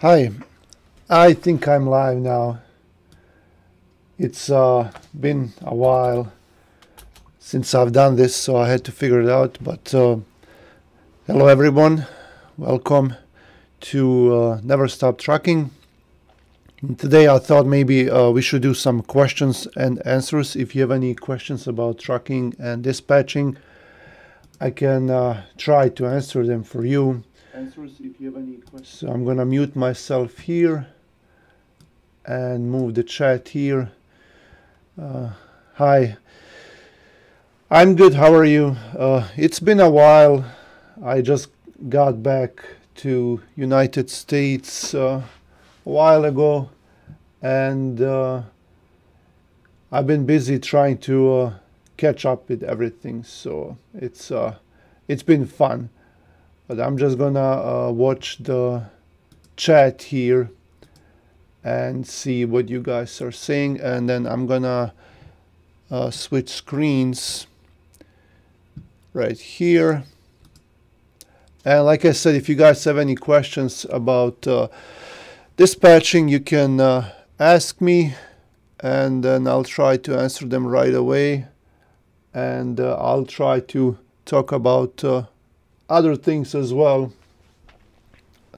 Hi, I think I'm live now. It's uh, been a while since I've done this, so I had to figure it out. But uh, hello, everyone. Welcome to uh, Never Stop Trucking. Today, I thought maybe uh, we should do some questions and answers. If you have any questions about trucking and dispatching, I can uh, try to answer them for you answers if you have any questions. So I'm gonna mute myself here and move the chat here. Uh, hi. I'm good. How are you? Uh, it's been a while. I just got back to United States uh, a while ago, and uh, I've been busy trying to uh, catch up with everything. So it's uh, it's been fun but I'm just gonna uh, watch the chat here and see what you guys are saying and then I'm gonna uh, switch screens right here. And like I said if you guys have any questions about uh, dispatching you can uh, ask me and then I'll try to answer them right away. And uh, I'll try to talk about uh, other things as well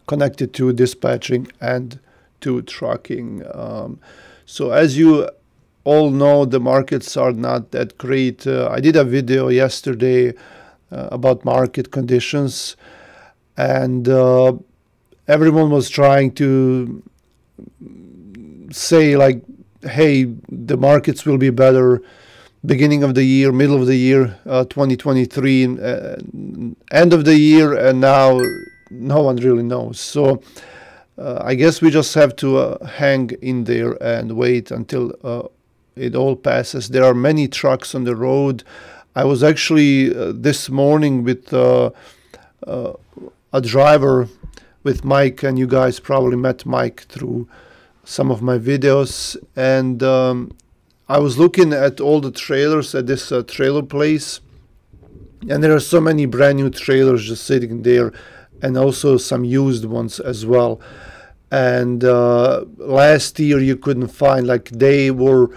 connected to dispatching and to trucking. Um, so as you all know, the markets are not that great. Uh, I did a video yesterday uh, about market conditions and uh, everyone was trying to say like, hey, the markets will be better beginning of the year, middle of the year, uh, 2023, uh, end of the year, and now no one really knows. So uh, I guess we just have to uh, hang in there and wait until uh, it all passes. There are many trucks on the road. I was actually uh, this morning with a driver with Mike, and you guys probably met Mike through some of my videos, and um, I was looking at all the trailers at this uh, trailer place, and there are so many brand new trailers just sitting there, and also some used ones as well. And uh, last year you couldn't find like they were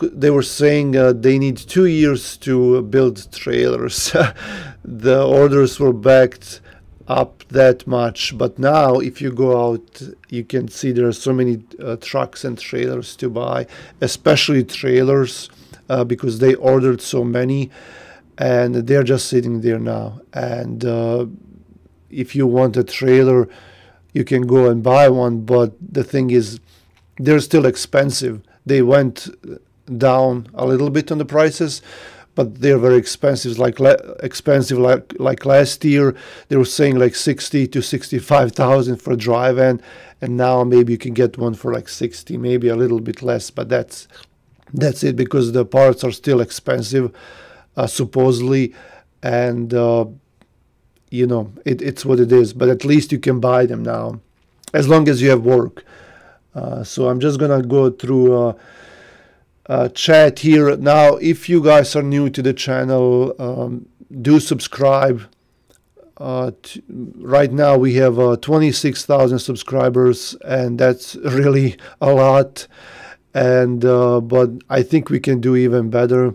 they were saying uh, they need two years to build trailers. the orders were backed up that much. But now, if you go out, you can see there are so many uh, trucks and trailers to buy, especially trailers, uh, because they ordered so many and they're just sitting there now. And uh, if you want a trailer, you can go and buy one. But the thing is, they're still expensive. They went down a little bit on the prices but they're very expensive. Like expensive, like like last year, they were saying like sixty to sixty-five thousand for a dry van, and now maybe you can get one for like sixty, maybe a little bit less. But that's that's it because the parts are still expensive, uh, supposedly, and uh, you know it, it's what it is. But at least you can buy them now, as long as you have work. Uh, so I'm just gonna go through uh, chat here. Now, if you guys are new to the channel, um, do subscribe. Uh, right now we have uh, 26,000 subscribers and that's really a lot. And uh, but I think we can do even better.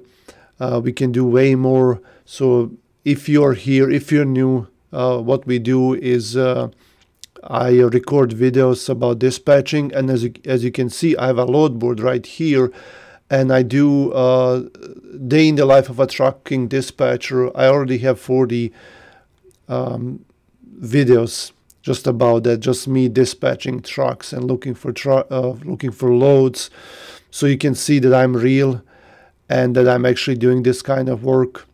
Uh, we can do way more. So if you're here if you're new uh, what we do is I record videos about dispatching. And as you, as you can see I have a load board right here and I do uh, day in the life of a trucking dispatcher. I already have 40 um, videos just about that, just me dispatching trucks and looking for uh, looking for loads, so you can see that I'm real and that I'm actually doing this kind of work.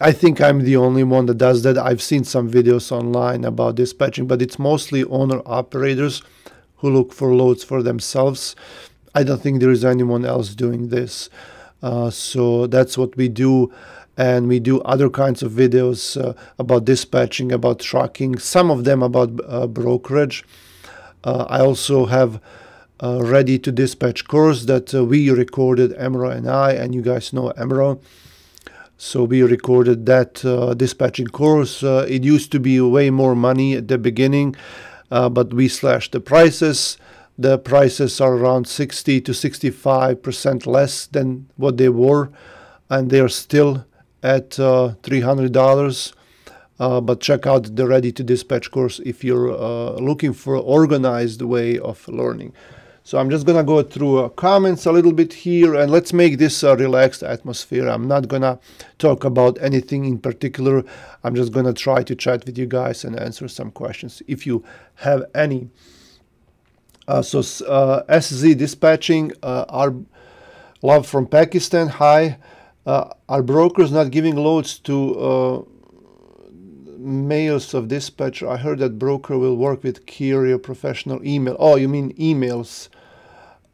I think I'm the only one that does that. I've seen some videos online about dispatching, but it's mostly owner operators who look for loads for themselves I don't think there is anyone else doing this. Uh, so that's what we do. And we do other kinds of videos uh, about dispatching, about trucking, some of them about uh, brokerage. Uh, I also have a ready to dispatch course that uh, we recorded, Emro and I, and you guys know Emro. So we recorded that uh, dispatching course. it used to be way more money at the beginning uh, but we slashed the prices. The prices are around 60 to 65 percent less than what they were, and they are still at uh, $300. Uh, but check out the Ready to Dispatch course if you're uh, looking for organized way of learning. So I'm just gonna go through uh, comments a little bit here and let's make this a relaxed atmosphere. I'm not gonna talk about anything in particular. I'm just gonna try to chat with you guys and answer some questions if you have any. Uh, so uh, SZ dispatching, uh, our love from Pakistan. Hi, uh, are brokers not giving loads to mails of dispatcher. I heard that broker will work with carrier professional email. Oh, you mean emails?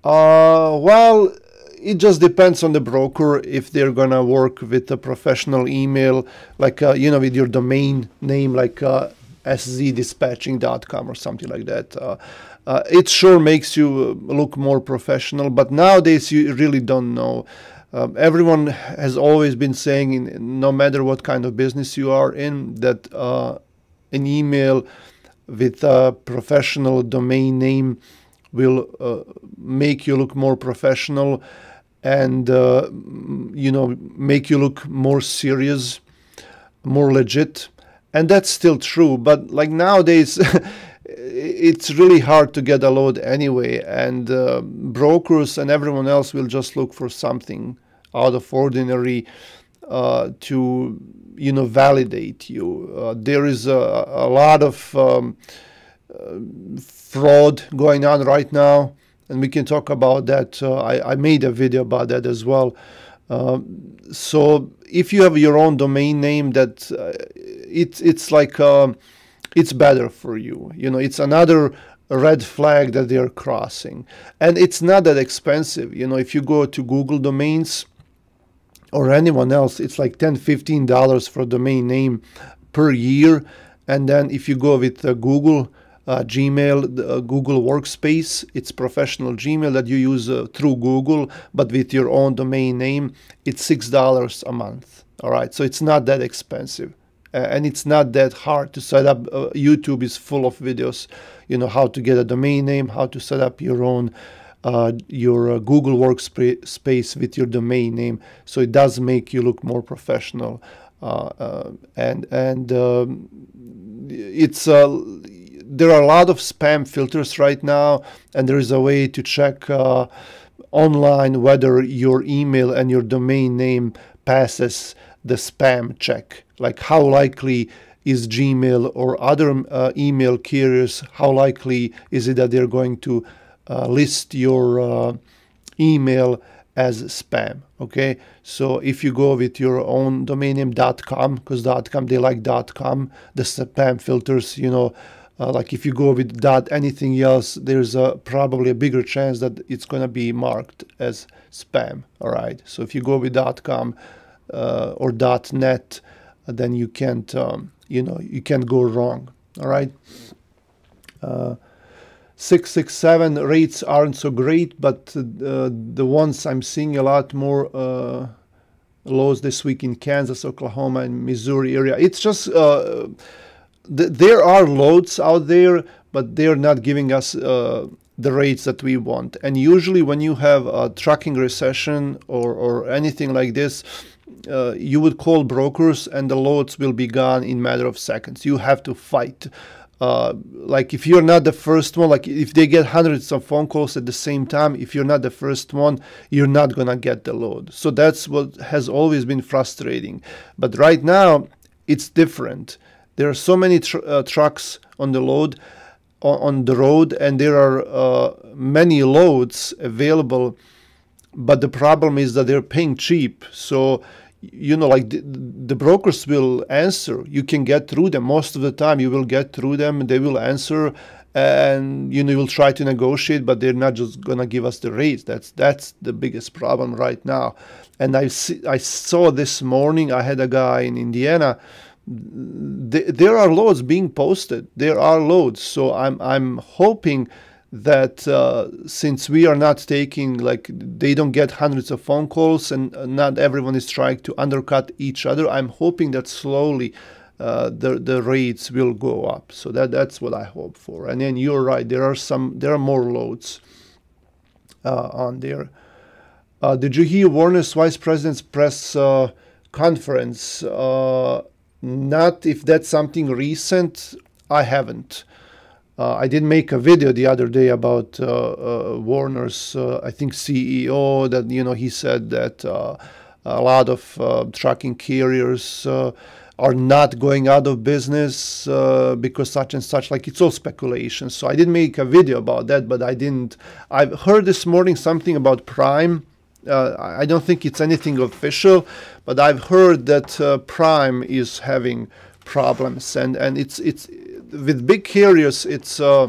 Uh, well, it just depends on the broker if they're gonna work with a professional email, like uh, you know, with your domain name, like uh, szdispatching.com or something like that. Uh, uh, it sure makes you look more professional, but nowadays you really don't know. Um, everyone has always been saying, in, no matter what kind of business you are in, that uh, an email with a professional domain name will uh, make you look more professional and uh, you know make you look more serious more legit and that's still true but like nowadays it's really hard to get a load anyway, and uh, brokers and everyone else will just look for something out of ordinary uh, to you know validate you. Uh, there is a, a lot of um, uh, fraud going on right now, and we can talk about that. Uh, I, I, made a video about that as well. Um, so if you have your own domain name, that uh, it's it's like um, it's better for you. You know, it's another red flag that they are crossing. And it's not that expensive. You know, if you go to Google domains or anyone else, it's like 10 $15 for domain name per year. And then if you go with uh, Google, uh, Gmail, uh, Google Workspace, it's professional Gmail that you use uh, through Google, but with your own domain name, it's $6 a month. All right, so it's not that expensive and it's not that hard to set up. Uh, YouTube is full of videos, you know, how to get a domain name, how to set up your own uh, your uh, Google Workspace with your domain name. So it does make you look more professional, uh, uh, and and um, it's there are a lot of spam filters right now, and there is a way to check online whether your email and your domain name passes the spam check. Like how likely is Gmail or other uh, email carriers, how likely is it that they're going to uh, list your uh, email as spam? Okay? So if you go with your own domain name .com because dot .com they like. dot .com the spam filters you know uh, like if you go with dot anything else there's a probably a bigger chance that it's going to be marked as spam. All right? So if you go with. dot .com uh, or dot .net then you can't um, you know you can't go wrong. All right? Uh, 667 rates aren't so great but uh, the ones i'm seeing a lot more uh, lows this week in kansas oklahoma and missouri area. It's just uh, th there are loads out there but they're not giving us uh, the rates that we want. And usually when you have a trucking recession or, or anything like this uh, you would call brokers and the loads will be gone in matter of seconds. You have to fight. Uh, like if you're not the first one, like if they get hundreds of phone calls at the same time, if you're not the first one, you're not gonna get the load. So that's what has always been frustrating. But right now, it's different. There are so many tr uh, trucks on the load on, on, the road, and there are uh, many loads available. But the problem is that they're paying cheap. So you know like the, the, brokers will answer. You can get through them. Most of the time you will get through them. They will answer and you know you will try to negotiate but they're not just gonna give us the rates that's that's the biggest problem right now. And i see, i saw this morning i had a guy in indiana. There are loads being posted. There are loads. So i'm i'm hoping that uh, since we are not taking like they don't get hundreds of phone calls and not everyone is trying to undercut each other i'm hoping that slowly uh, the the rates will go up. So that that's what I hope for. And then you're right. There are some there are more loads uh, on there. Uh, did you hear Werner's vice president's press uh, conference? Uh, not if that's something recent. I haven't. Uh, I did make a video the other day about uh, uh, Werner's, I think CEO. That you know he said that a lot of trucking carriers are not going out of business uh, because such and such like it's all speculation so i didn't make a video about that but i didn't i've heard this morning something about prime uh, i don't think it's anything official but i've heard that uh, prime is having problems and and it's it's with big carriers it's uh,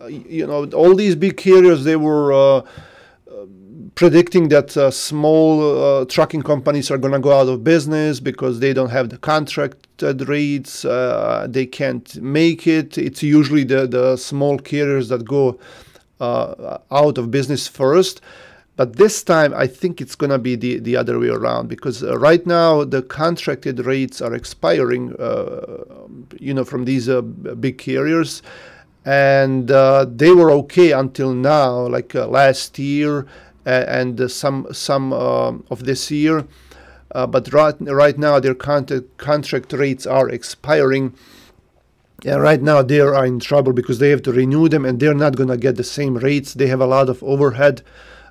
uh, you know all these big carriers they were uh, predicting that uh, small uh, trucking companies are going to go out of business because they don't have the contracted rates, uh, they can't make it. It's usually the, the small carriers that go uh, out of business first. But this time, I think it's going to be the, the other way around because uh, right now the contracted rates are expiring, uh, you know, from these big carriers and uh, they were okay until now like uh, last year and some some um, of this year. Uh, but right, right now their contract, contract rates are expiring. And right now they are in trouble because they have to renew them and they're not going to get the same rates. They have a lot of overhead,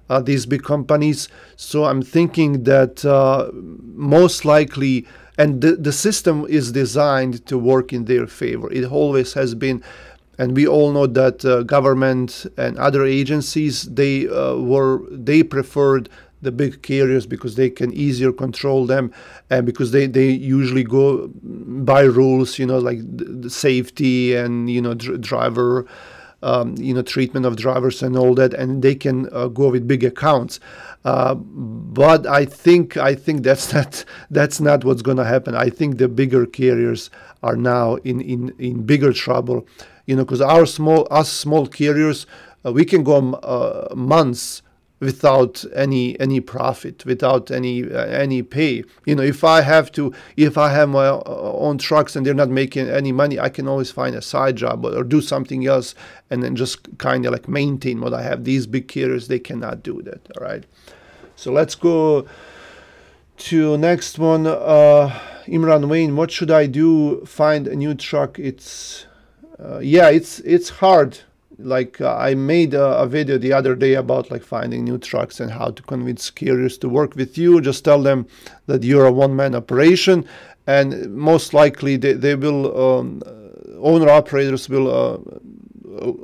uh, these big companies. So I'm thinking that uh, most likely, and the, the system is designed to work in their favor. It always has been and we all know that uh, government and other agencies they uh, were they preferred the big carriers because they can easier control them and because they, they usually go by rules you know like the safety and you know dr driver um, you know treatment of drivers and all that and they can uh, go with big accounts uh, but I think I think that's not that's not what's going to happen. I think the bigger carriers are now in in in bigger trouble you know, because our small, us small carriers, uh, we can go months without any any profit, without any uh, any pay. You know, if I have to, if I have my uh, own trucks and they're not making any money, I can always find a side job or, or do something else, and then just kind of like maintain what I have. These big carriers, they cannot do that. All right, so let's go to next one. Uh, Imran Wayne, what should I do? Find a new truck. It's uh, yeah, it's it's hard. Like uh, I made a, a, video the other day about like finding new trucks and how to convince carriers to work with you. Just tell them that you're a one-man operation, and most likely they they will um, owner operators will uh,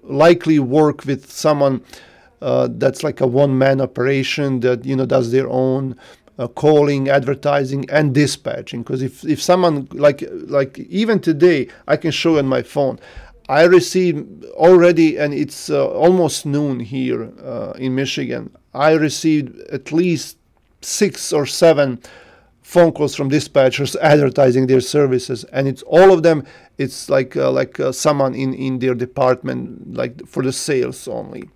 likely work with someone. Uh, that's like a one-man operation that you know does their own uh, calling, advertising, and dispatching. Because if, if someone like like even today, I can show on my phone. I received already, and it's uh, almost noon here uh, in Michigan. I received at least six or seven phone calls from dispatchers advertising their services, and it's all of them. It's like uh, like uh, someone in in their department, like for the sales only.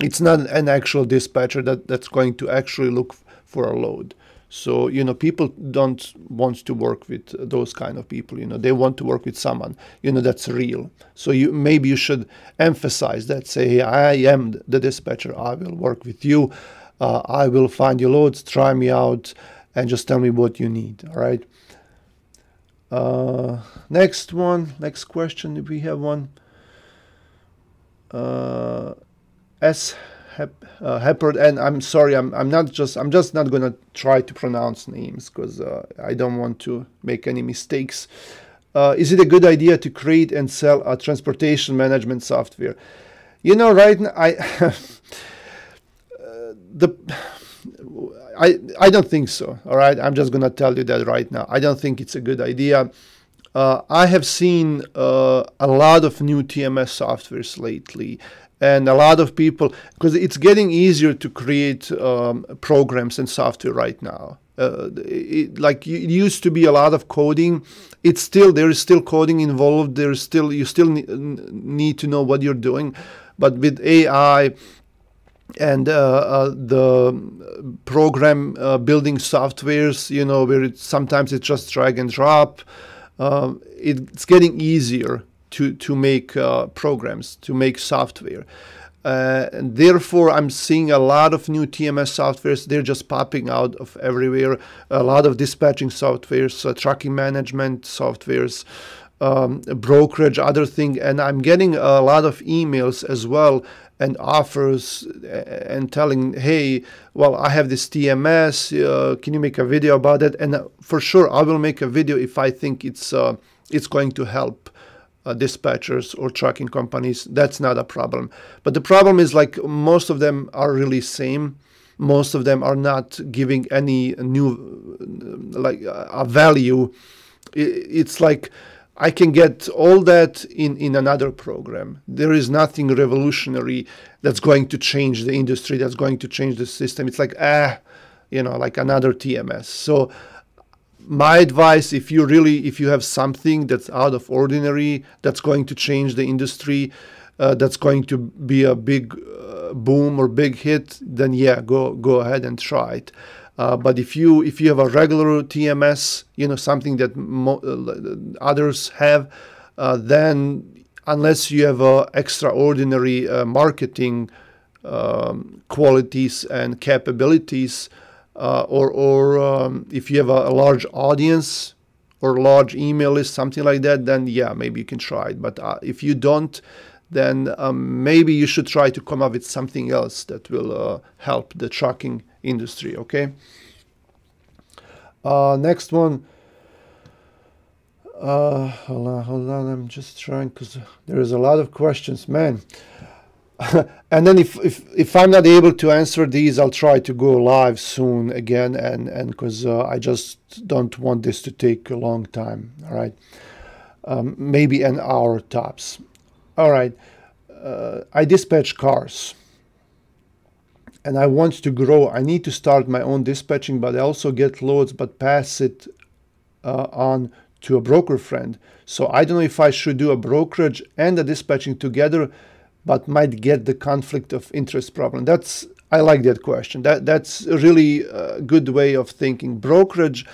It's not an actual dispatcher that that's going to actually look for a load. So, you know, people don't want to work with those kind of people, you know, they want to work with someone, you know, that's real. So you maybe you should emphasize that, say, hey, I am the dispatcher, I will work with you, uh, I will find your loads, try me out, and just tell me what you need, all right? Uh, next one, next question, if we have one. Uh, S uh, and I'm sorry, I'm I'm not just I'm just not gonna try to pronounce names because uh, I don't want to make any mistakes. Uh, is it a good idea to create and sell a transportation management software? You know, right now I uh, the I I don't think so. All right, I'm just gonna tell you that right now. I don't think it's a good idea. Uh, I have seen uh, a lot of new TMS softwares lately, and a lot of people because it's getting easier to create um, programs and software right now. Uh, it, like it used to be a lot of coding. It's still there is still coding involved. There's still you still need to know what you're doing. But with ai and uh, uh, the program uh, building softwares, you know, where it, sometimes it's just drag and drop. Um, it's getting easier to to make uh, programs, to make software. Uh, and therefore, I'm seeing a lot of new TMS softwares. They're just popping out of everywhere. A lot of dispatching softwares, uh, tracking management softwares, um, brokerage, other thing. And I'm getting a lot of emails as well and offers and telling, hey, well, I have this TMS. Uh, can you make a video about it? And uh, for sure, I will make a video if I think it's uh, it's going to help uh, dispatchers or trucking companies. That's not a problem. But the problem is like most of them are really same. Most of them are not giving any new like a value. It's like I can get all that in, in another program. There is nothing revolutionary that's going to change the industry, that's going to change the system. It's like, ah, you know, like another TMS. So my advice if you really if you have something that's out of ordinary that's going to change the industry uh, that's going to be a big uh, boom or big hit then yeah go go ahead and try it. Uh, but if you if you have a regular TMS you know something that uh, others have uh, then unless you have uh, extraordinary marketing um, qualities and capabilities uh, or, or um, if you have a, a, large audience or large email list, something like that, then yeah, maybe you can try it. But uh, if you don't, then um, maybe you should try to come up with something else that will uh, help the trucking industry. Okay. Uh, next one. Uh, hold on, hold on. I'm just trying because there is a lot of questions, man. and then if, if if I'm not able to answer these, I'll try to go live soon again, and and because uh, I just don't want this to take a long time. All right, um, maybe an hour tops. All right, uh, I dispatch cars, and I want to grow. I need to start my own dispatching, but I also get loads, but pass it uh, on to a broker friend. So I don't know if I should do a brokerage and a dispatching together but might get the conflict of interest problem? That's I like that question. That that's a really a good way of thinking. Brokerage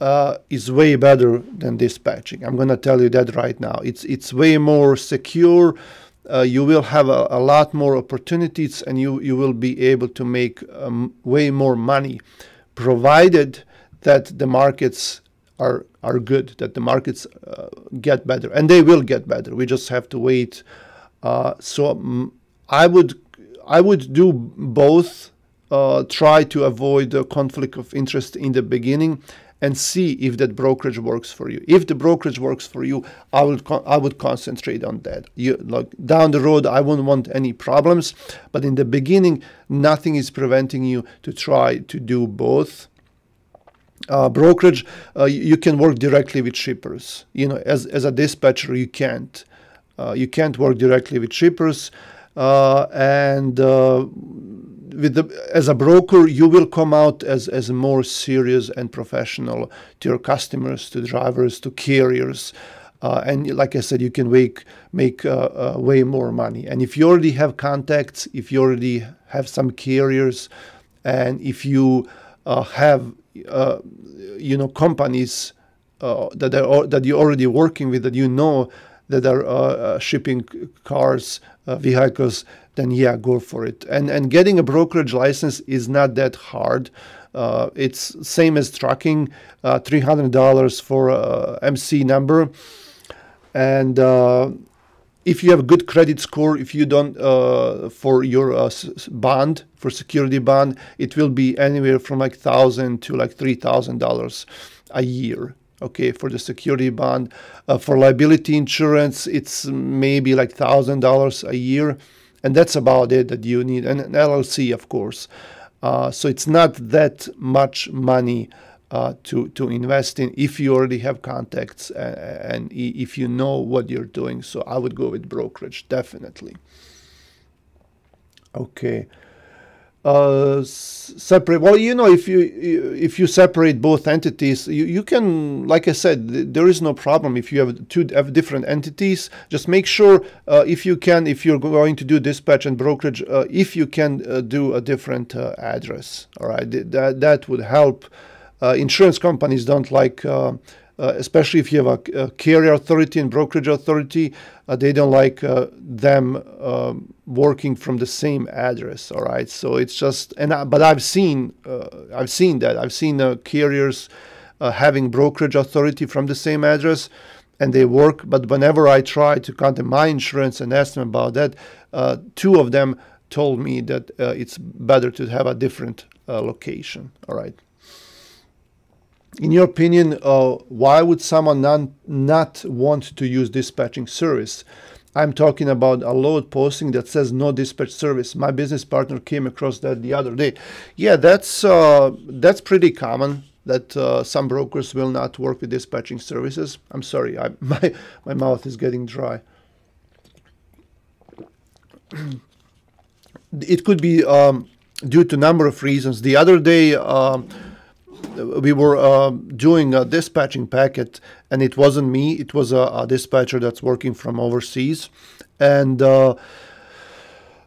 uh, is way better than dispatching. I'm gonna tell you that right now. It's it's way more secure. Uh, you will have a, a, lot more opportunities, and you you will be able to make um, way more money, provided that the markets are are good, that the markets uh, get better, and they will get better. We just have to wait uh, so um, I would I would do both. Uh, try to avoid a conflict of interest in the beginning and see if that brokerage works for you. If the brokerage works for you, I would I would concentrate on that. You like down the road, I wouldn't want any problems, but in the beginning, nothing is preventing you to try to do both. Uh, brokerage, uh, you can work directly with shippers. You know, as as a dispatcher, you can't. Uh, you can't work directly with shippers. Uh, and uh, with the, as a broker, you will come out as, as more serious and professional to your customers, to drivers, to carriers. Uh, and like I said, you can make make uh, uh, way more money. And if you already have contacts, if you already have some carriers, and if you have you know companies that are that you're already working with that you know that are uh, uh, shipping cars, uh, vehicles, then yeah, go for it. And and getting a brokerage license is not that hard. Uh, it's same as trucking, uh, three hundred dollars for a MC number, and uh, if you have a good credit score, if you don't for your bond for security bond, it will be anywhere from like thousand to like three thousand dollars a year okay for the security bond. Uh, for liability insurance it's maybe like thousand dollars a year and that's about it that you need and an llc of course. Uh, so it's not that much money uh, to to invest in if you already have contacts and, and if you know what you're doing. So i would go with brokerage definitely. Okay uh, separate well you know if you if you separate both entities you, you can like i said there is no problem if you have two have different entities. Just make sure uh, if you can if you're going to do dispatch and brokerage uh, if you can uh, do a different uh, address. All right? That that would help. Uh, insurance companies don't like uh, especially if you have a, a, carrier authority and brokerage authority, uh, they don't like uh, them um, working from the same address. All right, so it's just and I, but I've seen uh, I've seen that I've seen uh, carriers uh, having brokerage authority from the same address, and they work. But whenever I try to contact my insurance and ask them about that, two of them told me that it's better to have a different location. All right in your opinion, uh, why would someone not, not want to use dispatching service? I'm talking about a load posting that says no dispatch service. My business partner came across that the other day. Yeah, that's uh, that's pretty common that uh, some brokers will not work with dispatching services. I'm sorry, I, my my mouth is getting dry. it could be um, due to a number of reasons. The other day. Um, we were uh, doing a dispatching packet, and it wasn't me. It was a, a dispatcher that's working from overseas, and uh,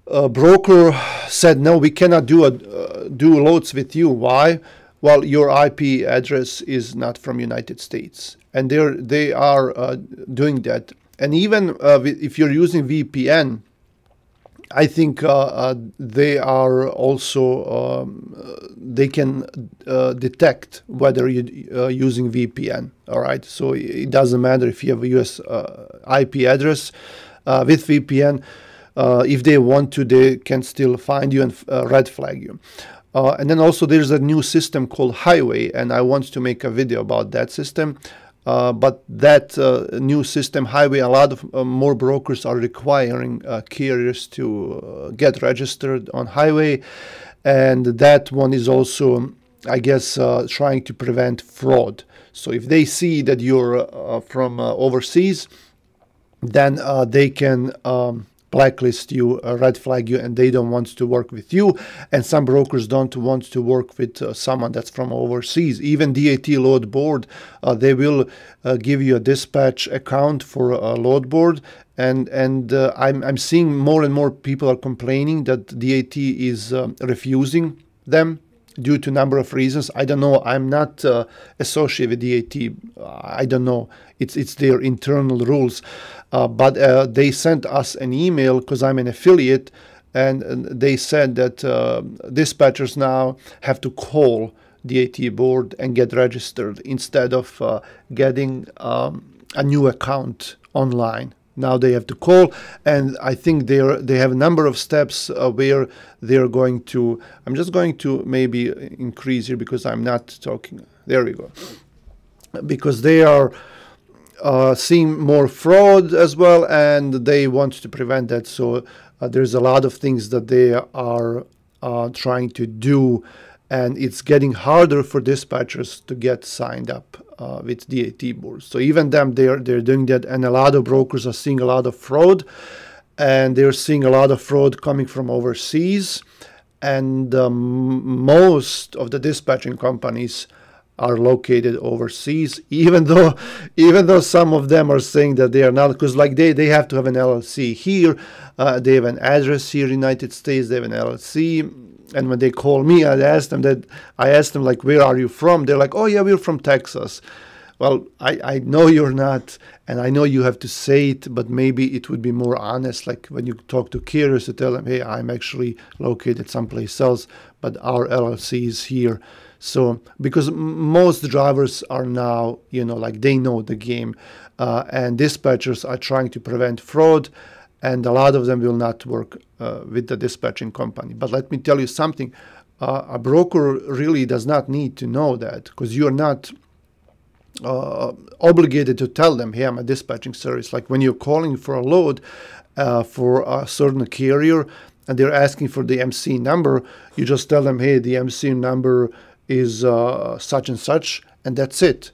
a broker said, "No, we cannot do a uh, do loads with you. Why? Well, your IP address is not from United States, and they they are uh, doing that. And even uh, if you're using VPN." I think uh, uh, they are also um, uh, they can uh, detect whether you're uh, using VPN. All right, so it doesn't matter if you have a US uh, IP address with VPN. if they want to, they can still find you and red flag you. and then also there's a new system called Highway, and I want to make a video about that system. Uh, but that uh, new system highway, a lot of uh, more brokers are requiring uh, carriers to uh, get registered on highway, and that one is also, I guess, trying to prevent fraud. So if they see that you're from overseas, then they can um, blacklist you, uh, red flag you, and they don't want to work with you. And some brokers don't want to work with uh, someone that's from overseas. Even DAT load board, uh, they will uh, give you a dispatch account for a load board. And and uh, I'm I'm seeing more and more people are complaining that DAT is um, refusing them due to a number of reasons. I don't know. I'm not uh, associated with DAT. I don't know. It's it's their internal rules. Uh, but uh, they sent us an email because I'm an affiliate, and, they said that uh, dispatchers now have to call DAT board and get registered instead of uh, getting um, a new account online. Now they have to call and i think they are they have a number of steps uh, where they're going to i'm just going to maybe increase here because i'm not talking there we go. Because they are uh, seeing more fraud as well and they want to prevent that so uh, there's a lot of things that they are uh, trying to do and it's getting harder for dispatchers to get signed up uh, with DAT boards. So even them, they're they're doing that, and a lot of brokers are seeing a lot of fraud, and they're seeing a lot of fraud coming from overseas, and um, most of the dispatching companies are located overseas even though even though some of them are saying that they are not because like they they have to have an llc here uh, they have an address here united states they have an llc and when they call me, I ask them that I ask them like, where are you from? They're like, oh yeah, we're from Texas. Well, I, I know you're not, and I know you have to say it, but maybe it would be more honest, like when you talk to carriers to tell them, hey, I'm actually located someplace else, but our LLC is here. So, because most drivers are now, you know, like they know the game, uh, and dispatchers are trying to prevent fraud and a lot of them will not work uh, with the dispatching company. But let me tell you something uh, a broker really does not need to know that because you're not uh, obligated to tell them, hey, I'm a dispatching service. Like when you're calling for a load uh, for a certain carrier and they're asking for the MC number, you just tell them, hey, the MC number is uh, such and such, and that's it.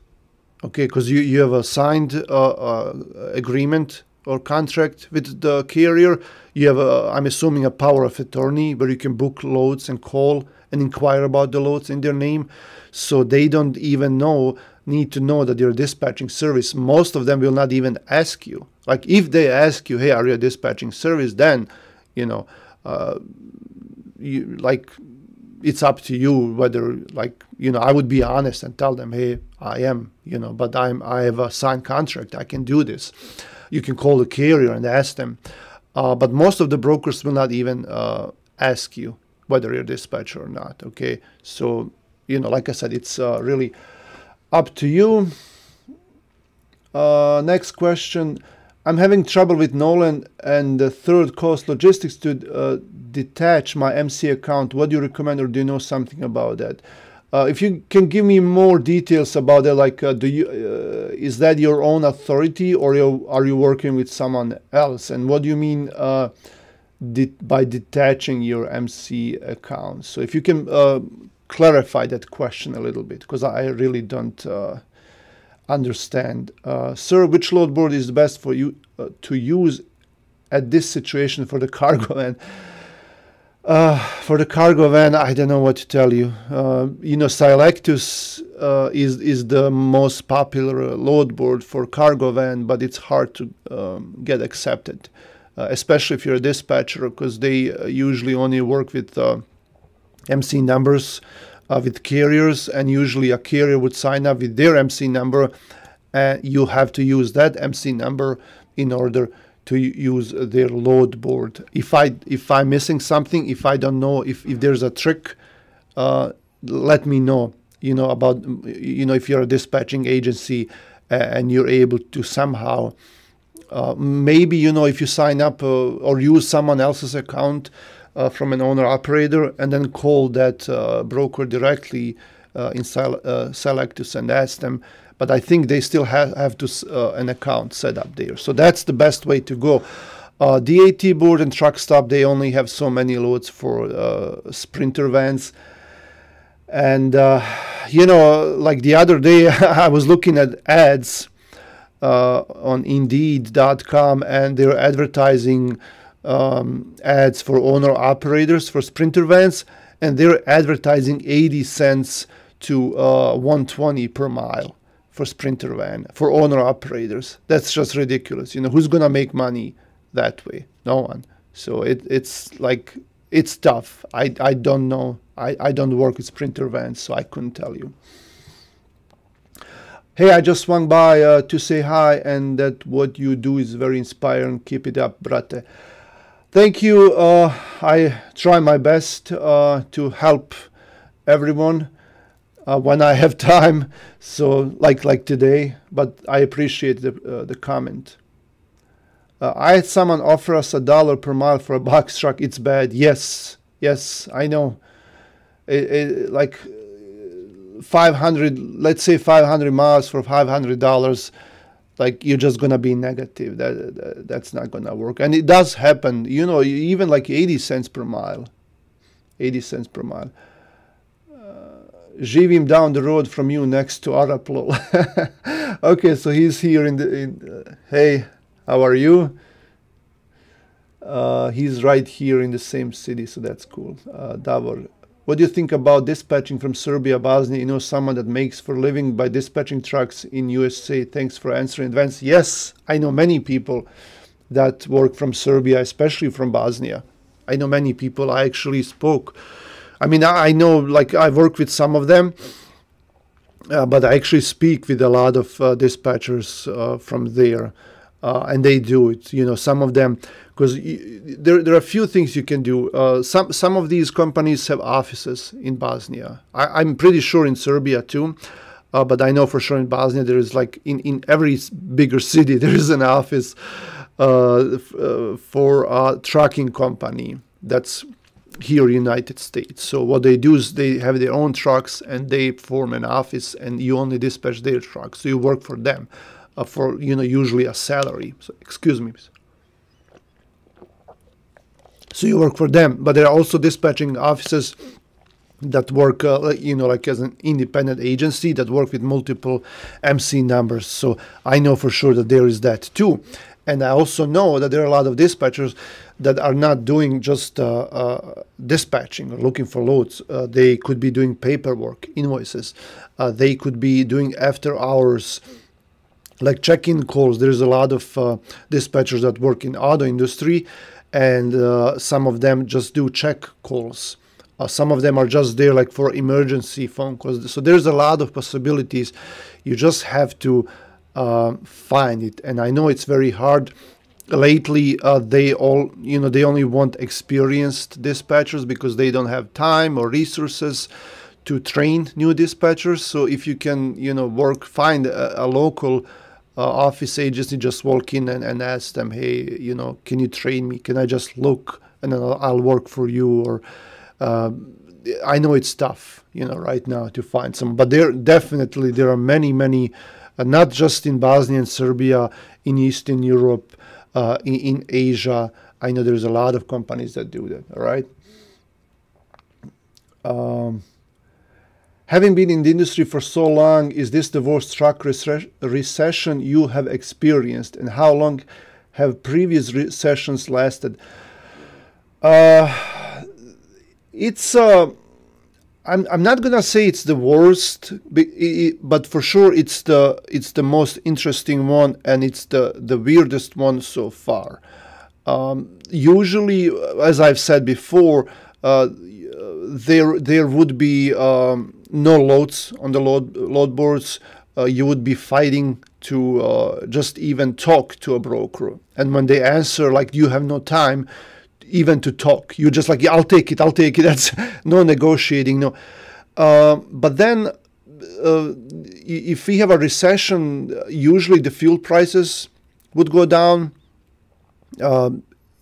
Okay, because you, you have a signed uh, agreement or contract with the carrier, you have, a, I'm assuming, a power of attorney where you can book loads and call and inquire about the loads in their name. So they don't even know, need to know that you're a dispatching service. Most of them will not even ask you. Like if they ask you, hey, are you a dispatching service? Then, you know, uh, you like it's up to you whether like you know i would be honest and tell them hey i am you know but i'm i have a signed contract. I can do this. You can call the carrier and ask them. Uh, but most of the brokers will not even uh, ask you whether you're dispatcher or not okay? So you know like i said it's uh, really up to you. Uh, next question I'm having trouble with Nolan and the third coast logistics to uh, detach my MC account. What do you recommend, or do you know something about that? Uh, if you can give me more details about that, like uh, do you uh, is that your own authority, or are you working with someone else? And what do you mean uh, by detaching your MC account? So if you can uh, clarify that question a little bit, because I really don't understand. Uh, sir, which load board is the best for you uh, to use at this situation for the cargo van? Uh, for the cargo van, I don't know what to tell you. Uh, you know, Sylectus uh, is is the most popular load board for cargo van, but it's hard to um, get accepted, uh, especially if you're a dispatcher, because they usually only work with MC numbers uh, with carriers, and usually a carrier would sign up with their MC number, and you have to use that MC number in order to use their load board. If I if I'm missing something, if I don't know if, if there's a trick, uh, let me know. You know about you know if you're a dispatching agency and you're able to somehow. Uh, maybe you know if you sign up uh, or use someone else's account uh, from an owner operator and then call that uh, broker directly uh, in Sylectus and ask them. But I think they still have, have to an account set up there. So that's the best way to go. Uh, DAT board and truck stop, they only have so many loads for uh, sprinter vans. And, uh, you know, like the other day, I was looking at ads on Indeed.com and they're advertising um, ads for owner operators for sprinter vans, and they're advertising 80 cents to uh, 120 per mile for sprinter van for owner operators. That's just ridiculous. You know who's gonna make money that way? No one. So it, it's like it's tough. I, I don't know. I, I don't work with sprinter vans, so I couldn't tell you. Hey, I just swung by uh, to say hi and that what you do is very inspiring. Keep it up, brate. Thank you. Uh, I try my best uh, to help everyone uh, when I have time. So, like like today, but I appreciate the uh, the comment. Uh, I had someone offer us a dollar per mile for a box truck. It's bad. Yes, yes, I know. It, it, like 500, let's say 500 miles for 500 dollars like you're just gonna be negative. That, that that's not gonna work. And it does happen. You know, even like 80 cents per mile. 80 cents per mile. Uh, Živim down the road from you next to Araplol. okay, so he's here in the. In, uh, hey, how are you? Uh, he's right here in the same city, so that's cool. Uh, Davor what do you think about dispatching from Serbia, Bosnia? You know someone that makes for living by dispatching trucks in USA. Thanks for answering in advance. Yes, I know many people that work from Serbia, especially from Bosnia. I know many people. I actually spoke. I mean, I know, like, I work with some of them, uh, but I actually speak with a lot of uh, dispatchers uh, from there, uh, and they do it. You know, some of them because there, there are a few things you can do. Uh, some some of these companies have offices in Bosnia. I, am pretty sure in Serbia too, uh, but I know for sure in Bosnia there is like in, in every bigger city there is an office uh, uh for a trucking company that's here United States. So what they do is they have their own trucks and they form an office and you only dispatch their trucks. So you work for them uh, for you know usually a salary. So excuse me. So you work for them, but there are also dispatching offices that work, uh, you know, like as an independent agency that work with multiple MC numbers. So I know for sure that there is that too. And I also know that there are a lot of dispatchers that are not doing just uh, uh, dispatching or looking for loads. Uh, they could be doing paperwork, invoices. Uh, they could be doing after hours, like check-in calls. There's a lot of uh, dispatchers that work in auto industry, and uh, some of them just do check calls. some of them are just there like for emergency phone calls. So there's a lot of possibilities. You just have to uh, find it. And I know it's very hard. Lately, uh, they all, you know, they only want experienced dispatchers because they don't have time or resources to train new dispatchers. So if you can, you know, work, find a, a local uh, office agency, just walk in and, and ask them, hey, you know, can you train me? Can I just look and then I'll, I'll work for you? Or uh, I know it's tough, you know, right now to find some, but there definitely there are many, many uh, not just in Bosnia and Serbia, in Eastern Europe, uh, in, in, Asia. I know there's a lot of companies that do that. All right. Um, having been in the industry for so long, is this the worst truck recession you have experienced, and how long have previous recessions lasted? Uh, it's uh, I'm I'm not gonna say it's the worst, but for sure it's the it's the most interesting one, and it's the the weirdest one so far. Um, usually, as I've said before, uh, there there would be um, no loads on the load load boards. Uh, you would be fighting to uh, just even talk to a broker, and when they answer like you have no time, even to talk. You're just like, yeah, I'll take it, I'll take it. That's no negotiating, no. Uh, but then, uh, if we have a recession, usually the fuel prices would go down, uh,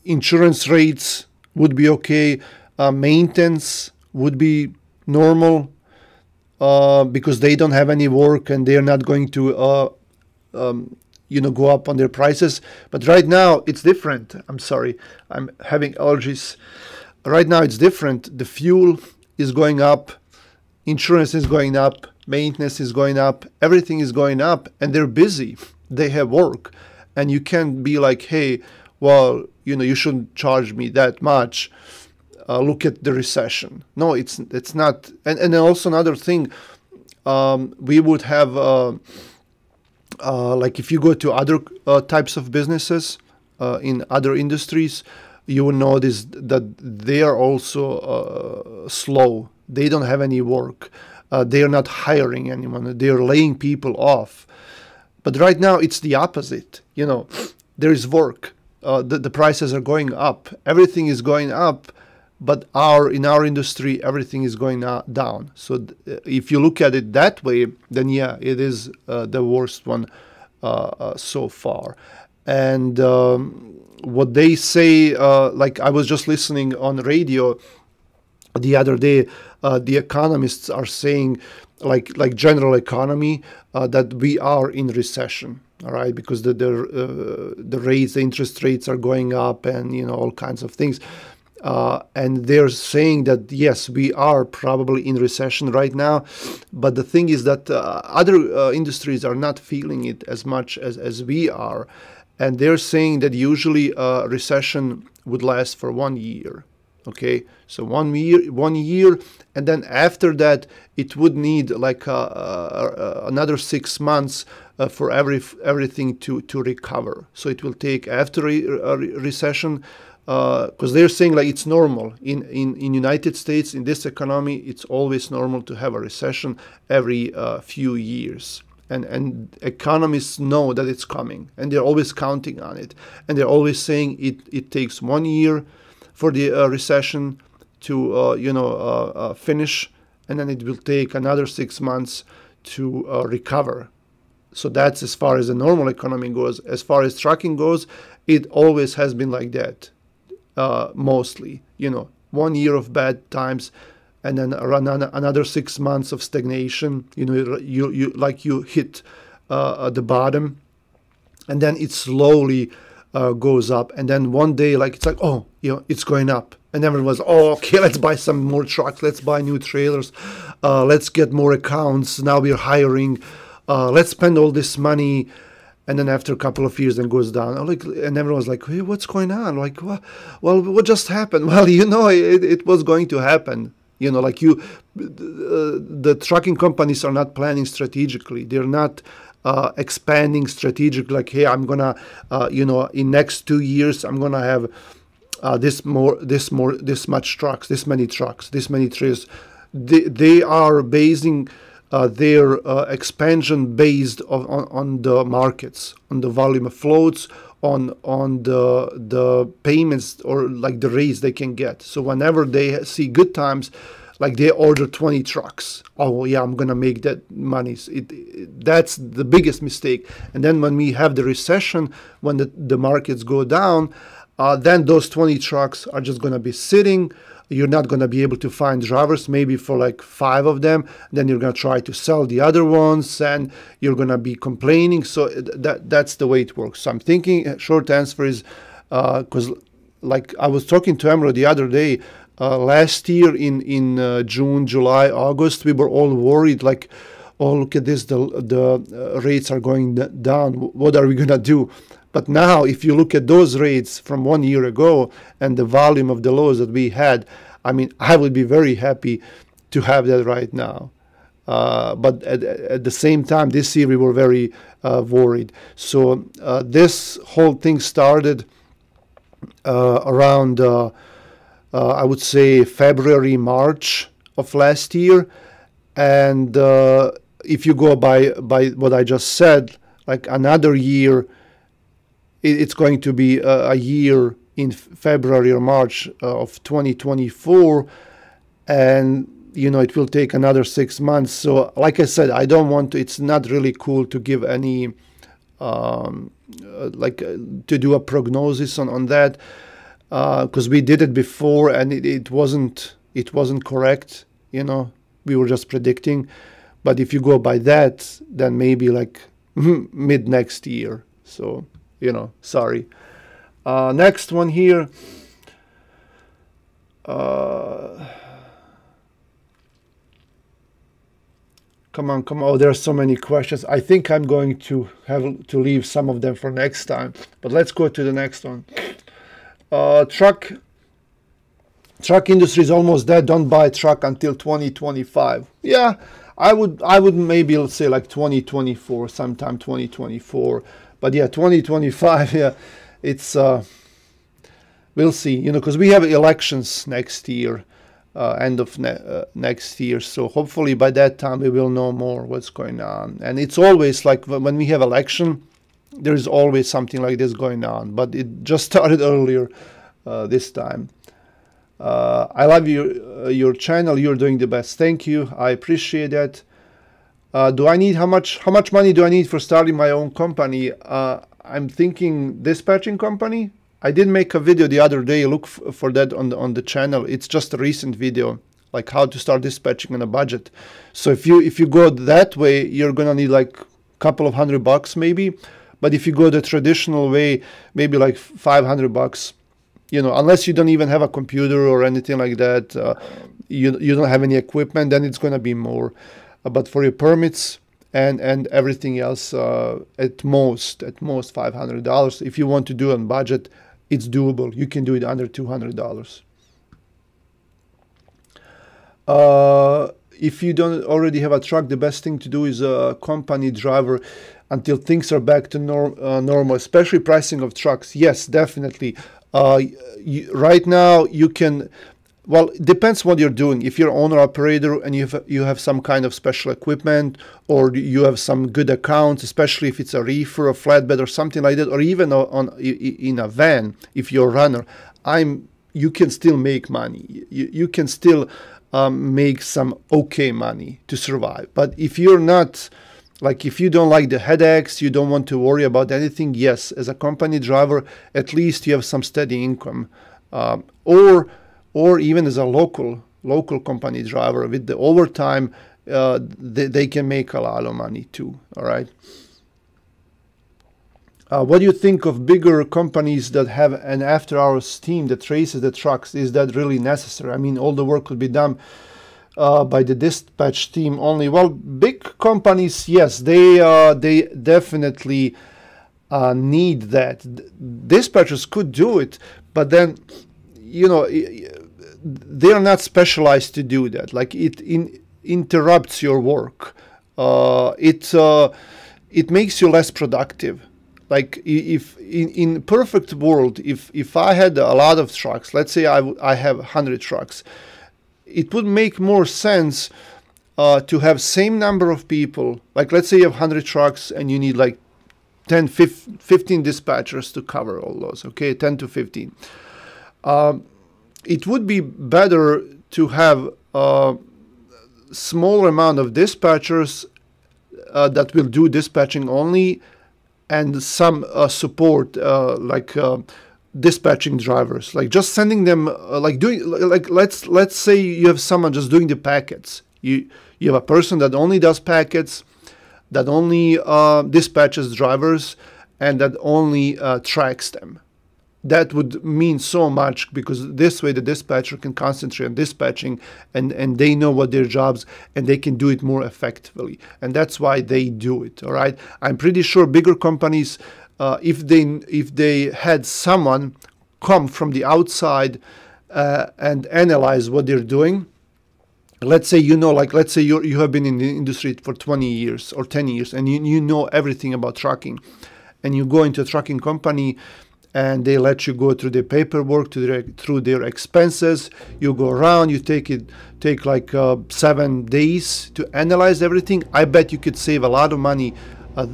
insurance rates would be okay, uh, maintenance would be normal uh, because they don't have any work and they're not going to uh, um, you know go up on their prices. But right now it's different. I'm sorry. I'm having allergies. Right now it's different. The fuel is going up. Insurance is going up. Maintenance is going up. Everything is going up and they're busy. They have work. And you can't be like hey well you know you shouldn't charge me that much uh, look at the recession no it's it's not and, and also another thing um, we would have uh, uh, like if you go to other uh, types of businesses uh, in other industries, you will notice that they are also uh, slow. They don't have any work. Uh, they are not hiring anyone. They are laying people off. But right now it's the opposite. You know, there is work. the, the prices are going up. Everything is going up but our in our industry everything is going down. So th- uh, if you look at it that way then yeah it is uh, the worst one uh, uh so far. And um, what they say uh, like i was just listening on radio the other day uh, the economists are saying like like general economy that we are in recession all right? Because the the, the rates the interest rates are going up and you know all kinds of things uh, and they're saying that yes, we are probably in recession right now, but the thing is that uh, other uh, industries are not feeling it as much as, as we are, and they're saying that usually a recession would last for one year. Okay, so one year, one year, and then after that, it would need like a, a, another six months uh, for every everything to to recover. So it will take after a recession because uh, they're saying like it's normal. In, in in United States in this economy it's always normal to have a recession every uh, few years. And and economists know that it's coming and they're always counting on it. And they're always saying it it takes one year for the uh, recession to uh, you know uh, uh, finish and then it will take another six months to recover. So that's as far as the normal economy goes. As far as trucking goes it always has been like that uh, mostly. You know, one year of bad times, and then another six months of stagnation. You know, you you like you hit uh, the bottom, and then it slowly uh, goes up, and then one day, like it's like, oh, you know, it's going up, and everyone was, oh, okay, let's buy some more trucks, let's buy new trailers, uh, let's get more accounts. Now we're hiring. Uh, let's spend all this money and then after a couple of years then goes down. Like and everyone's like hey, what's going on? Like well, well what just happened? Well you know it, it was going to happen. You know like you uh, the trucking companies are not planning strategically. They're not uh, expanding strategically like hey i'm gonna uh, you know in next two years i'm gonna have uh, this more this more this much trucks this many trucks this many trees they, they are basing their uh, expansion based on, on, on, the markets, on the volume of floats, on on the the payments or like the rates they can get. So whenever they see good times, like they order 20 trucks, oh yeah, I'm gonna make that money. It, it, that's the biggest mistake. And then when we have the recession, when the, the markets go down, uh, then those 20 trucks are just gonna be sitting you're not going to be able to find drivers maybe for like five of them then you're going to try to sell the other ones and you're going to be complaining. So that that's the way it works. So i'm thinking uh, short answer is because uh, like i was talking to Emro the other day uh, last year in in uh, june july august we were all worried like oh look at this the the uh, rates are going down. What are we going to do but now, if you look at those rates from one year ago and the volume of the lows that we had, I mean, I would be very happy to have that right now. Uh, but at, at, the same time, this year we were very uh, worried. So uh, this whole thing started uh, around, uh, uh, I would say, February, March of last year. And if you go by by what I just said, like another year it's going to be a, a year in February or March uh, of 2024, and you know it will take another six months. So, like I said, I don't want to. It's not really cool to give any, um, uh, like, uh, to do a prognosis on on that, because uh, we did it before and it, it wasn't it wasn't correct. You know, we were just predicting. But if you go by that, then maybe like mid next year. So you know, sorry. Uh, next one here. Uh, come on, come on. Oh, there are so many questions. I think I'm going to have to leave some of them for next time. But let's go to the next one. Uh, truck truck industry is almost dead. Don't buy a truck until 2025. Yeah, I would I would maybe say like 2024, sometime 2024 but yeah 2025 yeah it's uh, we'll see you know because we have elections next year uh, end of ne uh, next year. So hopefully by that time we will know more what's going on. And it's always like when we have election there is always something like this going on. But it just started earlier uh, this time. Uh, I love your uh, your channel. You're doing the best. Thank you. I appreciate that uh, do I need how much how much money do I need for starting my own company? Uh, I'm thinking dispatching company. I did make a video the other day. Look for that on the on the channel. It's just a recent video, like how to start dispatching on a budget. So if you if you go that way, you're gonna need like a couple of hundred bucks maybe. But if you go the traditional way, maybe like 500 bucks. You know, unless you don't even have a computer or anything like that, uh, you you don't have any equipment, then it's gonna be more. Uh, but for your permits and and everything else uh, at most at most $500 if you want to do on budget it's doable. You can do it under $200 uh, if you don't already have a truck the best thing to do is a company driver until things are back to norm, uh, normal especially pricing of trucks. Yes definitely. Uh, you, right now you can well, it depends what you're doing. If you're owner operator and you have, you have some kind of special equipment or you have some good accounts, especially if it's a reefer or flatbed or something like that, or even on, in a van, if you're a runner, I'm you can still make money. You, you can still um, make some okay money to survive. But if you're not like if you don't like the headaches, you don't want to worry about anything, yes, as a company driver, at least you have some steady income. Um, or or even as a local local company driver with the overtime, uh, they, they can make a lot of money too. All right. Uh, what do you think of bigger companies that have an after-hours team that traces the trucks? Is that really necessary? I mean, all the work could be done uh, by the dispatch team only. Well, big companies, yes, they uh, they definitely uh, need that. Dispatchers could do it, but then, you know, they are not specialized to do that. Like it in, interrupts your work. Uh, it uh, it makes you less productive. Like if in, in perfect world, if if I had a lot of trucks, let's say I, I have 100 trucks, it would make more sense uh, to have same number of people. Like let's say you have 100 trucks and you need like 10, 15 dispatchers to cover all those, okay, 10 to 15. Um, it would be better to have a smaller amount of dispatchers uh, that will do dispatching only and some uh, support uh, like uh, dispatching drivers like just sending them uh, like doing like let's let's say you have someone just doing the packets you you have a person that only does packets that only uh, dispatches drivers and that only tracks them. That would mean so much because this way the dispatcher can concentrate on dispatching and, and they know what their jobs and they can do it more effectively. And that's why they do it. All right. I'm pretty sure bigger companies, uh, if they if they had someone come from the outside uh, and analyze what they're doing, let's say you know like let's say you you have been in the industry for 20 years or 10 years and you, you know everything about trucking and you go into a trucking company and they let you go through the paperwork to their, through their expenses. You go around you take it take like uh, seven days to analyze everything. I bet you could save a lot of money uh,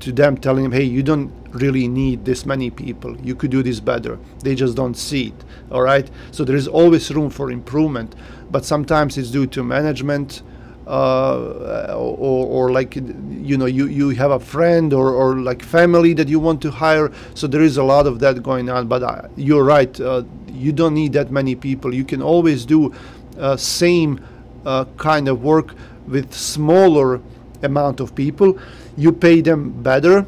to them telling them hey you don't really need this many people. You could do this better. They just don't see it all right? So there is always room for improvement but sometimes it's due to management uh, or, or like you know you, you have a friend or, or like family that you want to hire. So there is a lot of that going on. But uh, you're right uh, you don't need that many people. You can always do uh, same uh, kind of work with smaller amount of people. You pay them better.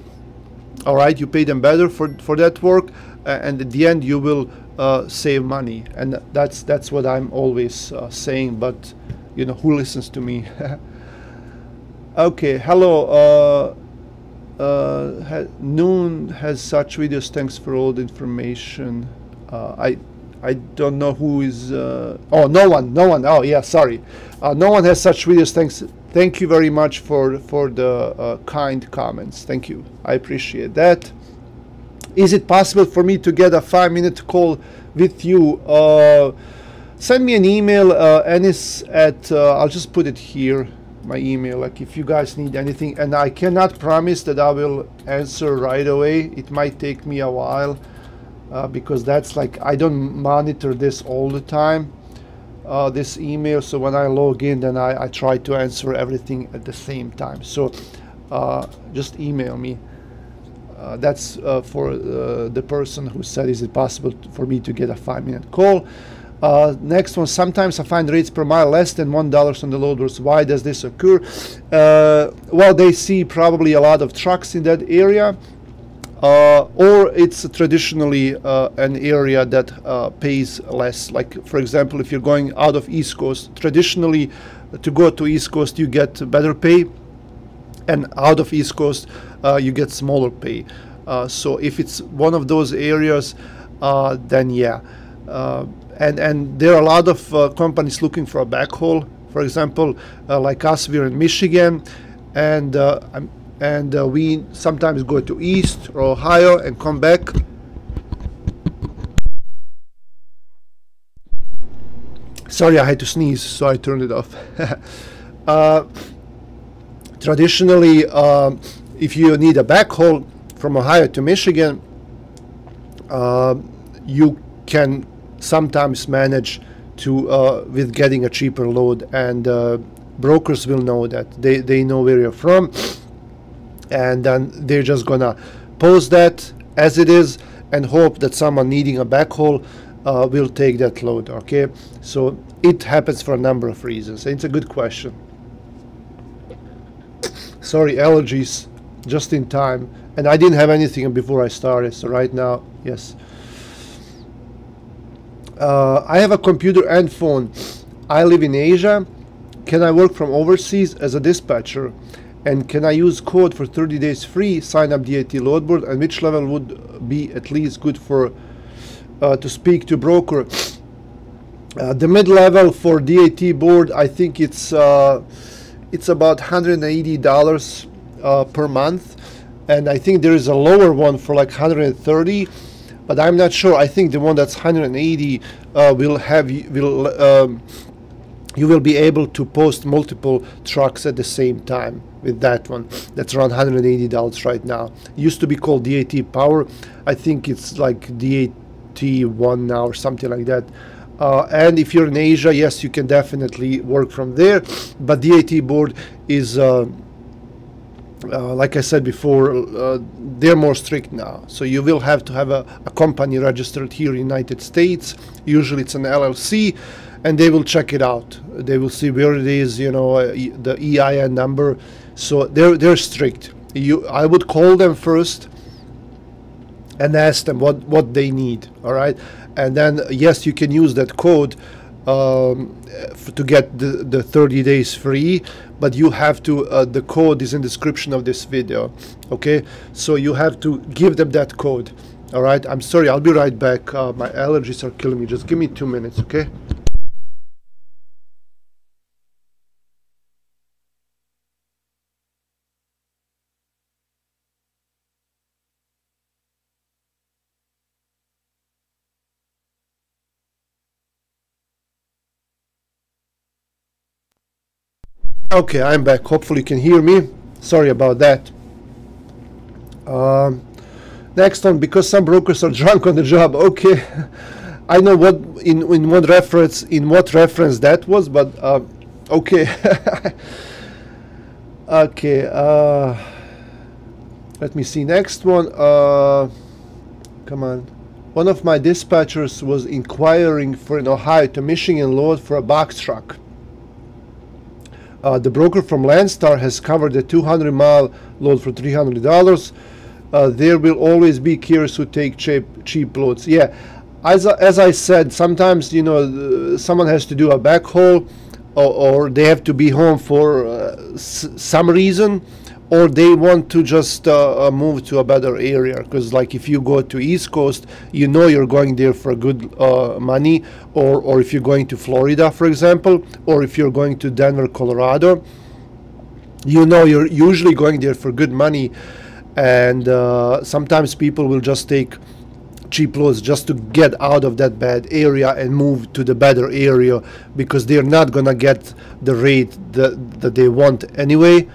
All right? You pay them better for for that work and at the end you will save money. And that's that's what I'm always saying. But you know who listens to me. Okay hello uh, uh, ha noon has such videos thanks for all the information. Uh, I I don't know who is uh, oh no one no one oh yeah sorry. No one has such videos thanks thank you very much for for the kind comments. Thank you I appreciate that. Is it possible for me to get a five minute call with you? Send me an email, uh, Enis at, uh, I'll just put it here, my email, like if you guys need anything. And I cannot promise that I will answer right away. It might take me a while uh, because that's like, I don't monitor this all the time. Uh, this email so when I log in then I, I, try to answer everything at the same time so uh, just email me uh, that's uh, for uh, the person who said, is it possible for me to get a five minute call? Uh, next one, sometimes I find rates per mile less than $1 on the loaders. Why does this occur? Uh, well, they see probably a lot of trucks in that area. Uh, or it's traditionally an area that pays less. Like, for example, if you're going out of East Coast, traditionally to go to East Coast, you get better pay and out of East Coast uh, you get smaller pay. Uh, so if it's one of those areas, uh, then yeah. And and there are a lot of companies looking for a backhaul. For example, like us, we're in Michigan, and and uh, we sometimes go to East or Ohio and come back. Sorry, I had to sneeze, so I turned it off. uh, traditionally, uh, if you need a backhaul from Ohio to Michigan, uh, you can sometimes manage to uh, with getting a cheaper load, and uh, brokers will know that they they know where you're from, and then they're just gonna post that as it is and hope that someone needing a backhaul uh, will take that load. Okay, so it happens for a number of reasons. It's a good question. Sorry, allergies just in time. And I didn't have anything before I started, so right now, yes. Uh, I have a computer and phone. I live in Asia. Can I work from overseas as a dispatcher? and can I use code for 30 days free sign up DAT load board and which level would be at least good for uh, to speak to broker uh, the mid level for DAT board I think it's uh, it's about 180 dollars uh, per month and I think there is a lower one for like 130 but I'm not sure. I think the one that's 180 uh, will have will um, you will be able to post multiple trucks at the same time with that one. That's around 180 dollars right now. It used to be called DAT power. I think it's like DAT one now or something like that. Uh, and if you're in Asia yes you can definitely work from there. But DAT board is uh, uh, like I said before, uh, they're more strict now. So you will have to have a, a, company registered here in United States. Usually it's an LLC, and they will check it out. They will see where it is, you know, uh, the EIN number. So they're they're strict. You, I would call them first and ask them what what they need. All right, and then yes, you can use that code um, to get the, the 30 days free but you have to uh, the code is in the description of this video okay? So you have to give them that code all right? I'm sorry i'll be right back. Uh, my allergies are killing me. Just give me two minutes okay Okay, I'm back. Hopefully you can hear me. Sorry about that. Um, next one, because some brokers are drunk on the job. Okay, I know what in in what reference in what reference that was, but uh, okay. okay. Uh, let me see. Next one. Uh, come on. One of my dispatchers was inquiring for an Ohio to Michigan load for a box truck. Uh, the broker from Landstar has covered a 200 mile load for $300. Uh, there will always be carriers who take cheap, cheap loads. Yeah, as, as I said, sometimes, you know, uh, someone has to do a backhaul or, or they have to be home for uh, some reason or they want to just uh, uh, move to a better area. Because like if you go to east coast you know you're going there for good uh, money or or if you're going to florida for example or if you're going to denver colorado you know you're usually going there for good money. And uh, sometimes people will just take cheap loads just to get out of that bad area and move to the better area because they're not gonna get the rate that, that they want anyway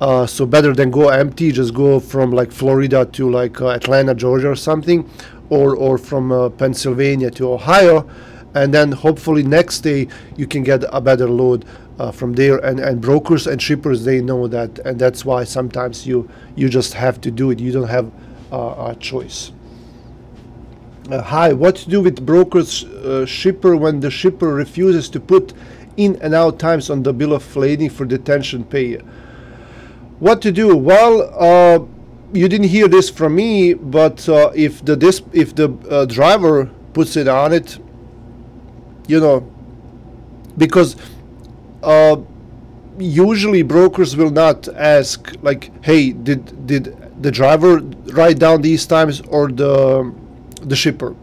uh, so better than go empty, just go from like Florida to like uh, Atlanta, Georgia, or something, or or from uh, Pennsylvania to Ohio, and then hopefully next day you can get a better load uh, from there. And and brokers and shippers they know that, and that's why sometimes you you just have to do it. You don't have uh, a choice. Uh, hi, what to do with brokers shipper when the shipper refuses to put in and out times on the bill of lading for detention pay? What to do? Well, uh, you didn't hear this from me, but uh, if the this if the uh, driver puts it on it, you know, because uh, usually brokers will not ask like, "Hey, did did the driver write down these times or the the shipper?"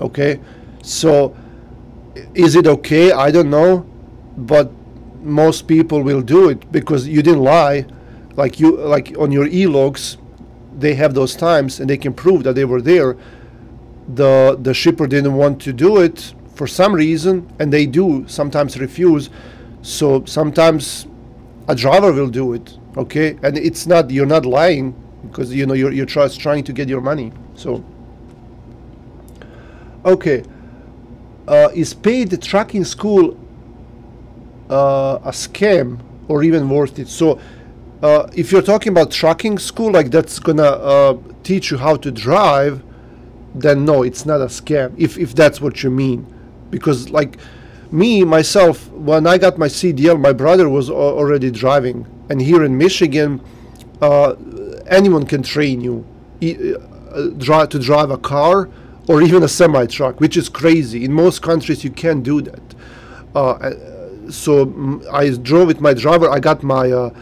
Okay, so is it okay? I don't know, but most people will do it because you didn't lie like you like on your e-logs they have those times and they can prove that they were there. The the shipper didn't want to do it for some reason and they do sometimes refuse. So sometimes a driver will do it okay? And it's not you're not lying because you know you're, you're just trying to get your money so. Okay uh, is paid the trucking school uh, a scam or even worth it? So uh, if you're talking about trucking school, like that's gonna uh, teach you how to drive, then no, it's not a scam. If if that's what you mean, because like me myself, when I got my CDL, my brother was already driving, and here in Michigan, uh, anyone can train you uh, drive to drive a car or even a semi truck, which is crazy. In most countries, you can't do that. Uh so I drove with my driver. I got my